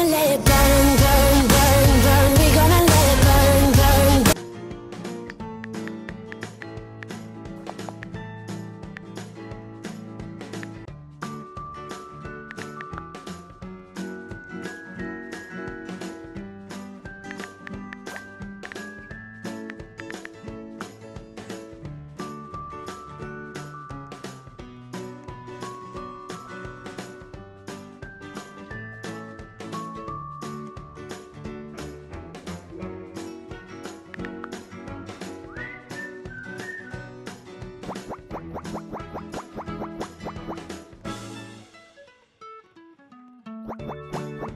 gonna let it burn, burn あ!